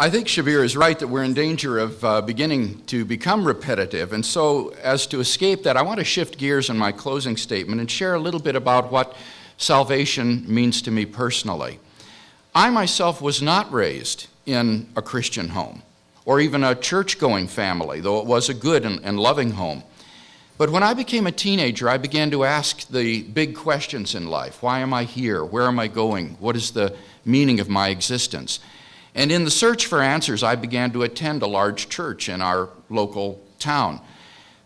I think Shabir is right that we're in danger of uh, beginning to become repetitive. And so, as to escape that, I want to shift gears in my closing statement and share a little bit about what salvation means to me personally. I myself was not raised in a Christian home or even a church going family, though it was a good and, and loving home. But when I became a teenager, I began to ask the big questions in life Why am I here? Where am I going? What is the meaning of my existence? And in the search for answers, I began to attend a large church in our local town.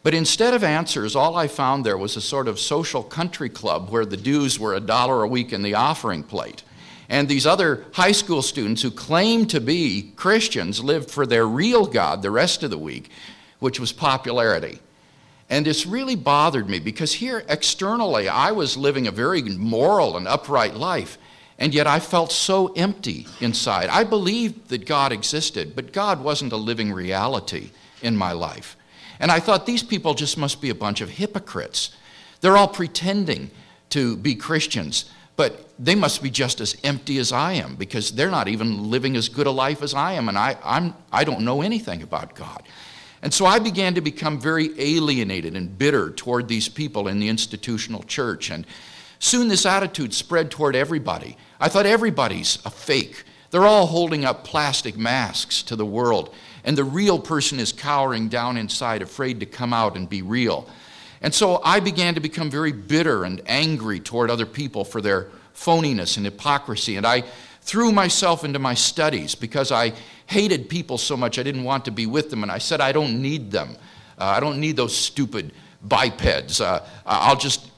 But instead of answers, all I found there was a sort of social country club where the dues were a dollar a week in the offering plate. And these other high school students who claimed to be Christians lived for their real God the rest of the week, which was popularity. And this really bothered me because here externally I was living a very moral and upright life. And yet I felt so empty inside. I believed that God existed, but God wasn't a living reality in my life. And I thought these people just must be a bunch of hypocrites. They're all pretending to be Christians, but they must be just as empty as I am because they're not even living as good a life as I am, and I, I'm, I don't know anything about God. And so I began to become very alienated and bitter toward these people in the institutional church. And Soon this attitude spread toward everybody. I thought everybody's a fake. They're all holding up plastic masks to the world, and the real person is cowering down inside, afraid to come out and be real. And so I began to become very bitter and angry toward other people for their phoniness and hypocrisy. And I threw myself into my studies because I hated people so much I didn't want to be with them. And I said, I don't need them. Uh, I don't need those stupid bipeds. Uh, I'll just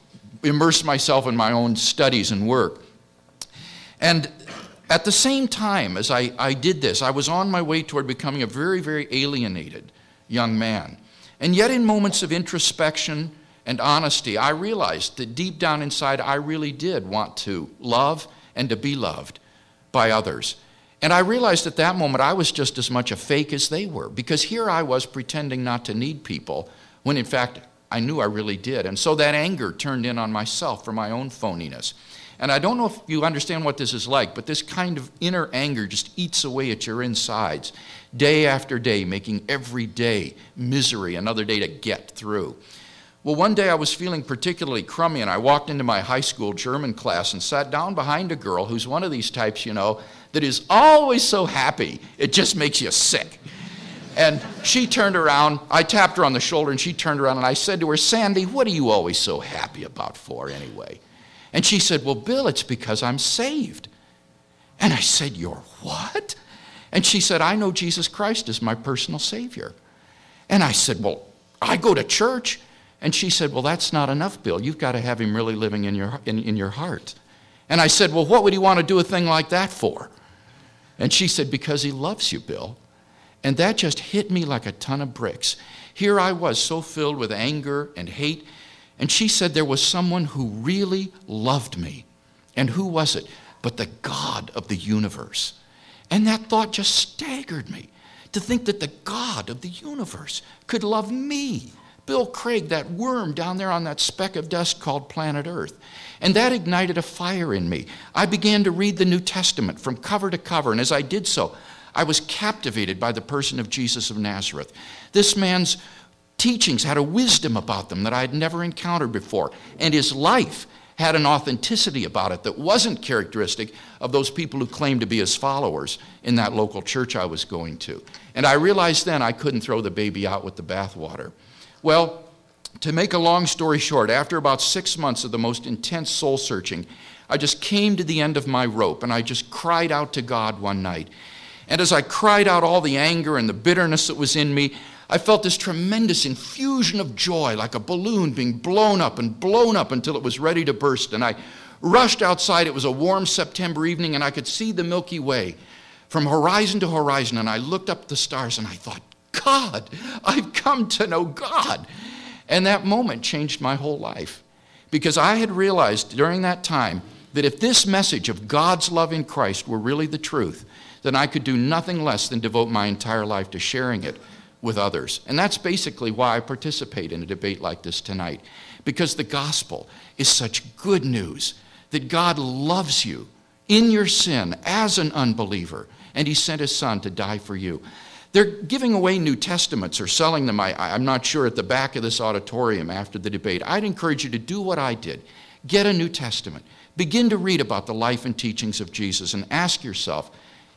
immerse myself in my own studies and work. And at the same time as I, I did this, I was on my way toward becoming a very, very alienated young man. And yet, in moments of introspection and honesty, I realized that deep down inside, I really did want to love and to be loved by others. And I realized at that moment I was just as much a fake as they were, because here I was pretending not to need people, when in fact I knew I really did. And so that anger turned in on myself for my own phoniness. And I don't know if you understand what this is like, but this kind of inner anger just eats away at your insides, day after day, making every day misery another day to get through. Well, one day I was feeling particularly crummy, and I walked into my high school German class and sat down behind a girl who's one of these types, you know, that is always so happy, it just makes you sick. And she turned around. I tapped her on the shoulder, and she turned around, and I said to her, Sandy, what are you always so happy about for anyway? And she said, Well, Bill, it's because I'm saved. And I said, You're what? And she said, I know Jesus Christ is my personal Savior. And I said, Well, I go to church. And she said, Well, that's not enough, Bill. You've got to have Him really living in your, in, in your heart. And I said, Well, what would He want to do a thing like that for? And she said, Because He loves you, Bill. And that just hit me like a ton of bricks. Here I was, so filled with anger and hate. And she said there was someone who really loved me. And who was it? But the God of the universe. And that thought just staggered me to think that the God of the universe could love me. Bill Craig, that worm down there on that speck of dust called planet Earth. And that ignited a fire in me. I began to read the New Testament from cover to cover, and as I did so, I was captivated by the person of Jesus of Nazareth. This man's teachings had a wisdom about them that I had never encountered before, and his life had an authenticity about it that wasn't characteristic of those people who claimed to be his followers in that local church I was going to. And I realized then I couldn't throw the baby out with the bathwater. Well, to make a long story short, after about six months of the most intense soul searching, I just came to the end of my rope and I just cried out to God one night. And as I cried out all the anger and the bitterness that was in me, I felt this tremendous infusion of joy, like a balloon being blown up and blown up until it was ready to burst. And I rushed outside. It was a warm September evening, and I could see the Milky Way from horizon to horizon. And I looked up the stars and I thought, God, I've come to know God. And that moment changed my whole life because I had realized during that time that if this message of God's love in Christ were really the truth, then I could do nothing less than devote my entire life to sharing it with others. And that's basically why I participate in a debate like this tonight, because the gospel is such good news that God loves you in your sin as an unbeliever and He sent His Son to die for you. They're giving away New Testaments or selling them, I, am not sure, at the back of this auditorium after the debate. I'd encourage you to do what I did get a New Testament. Begin to read about the life and teachings of Jesus and ask yourself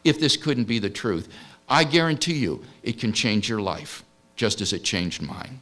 if this couldn't be the truth. I guarantee you it can change your life just as it changed mine.